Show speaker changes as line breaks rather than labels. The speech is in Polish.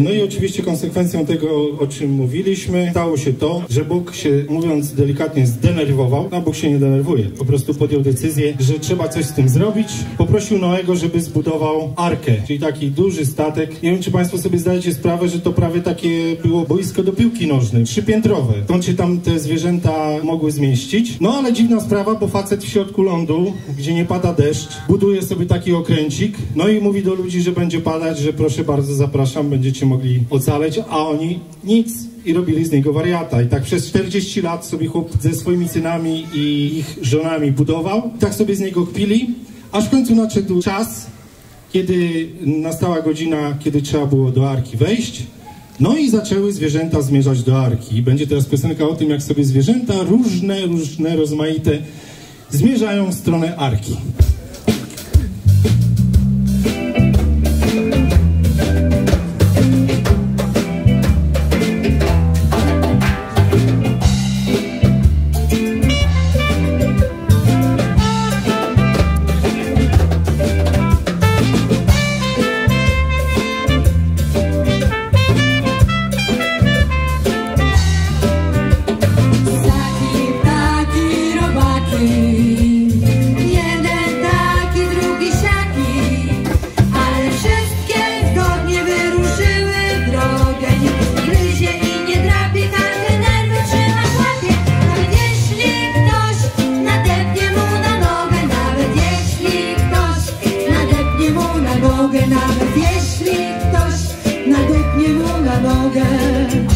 No i oczywiście konsekwencją tego, o czym mówiliśmy, stało się to, że Bóg się, mówiąc delikatnie, zdenerwował. No Bóg się nie denerwuje. Po prostu podjął decyzję, że trzeba coś z tym zrobić. Poprosił Noego, żeby zbudował arkę, czyli taki duży statek. Nie wiem, czy Państwo sobie zdajecie sprawę, że to prawie takie było boisko do piłki nożnej, trzypiętrowe. Skąd się tam te zwierzęta mogły zmieścić? No ale dziwna sprawa, bo facet w środku lądu, gdzie nie pada deszcz, buduje sobie taki okręcik, no i mówi do ludzi, że będzie padać, że proszę bardzo, zapraszam, będziecie mogli ocaleć, a oni nic i robili z niego wariata. I tak przez 40 lat sobie chłop ze swoimi synami i ich żonami budował. Tak sobie z niego kpili, aż w końcu nadszedł czas, kiedy nastała godzina, kiedy trzeba było do arki wejść. No i zaczęły zwierzęta zmierzać do arki. I będzie teraz piosenka o tym, jak sobie zwierzęta różne, różne, rozmaite zmierzają w stronę arki. her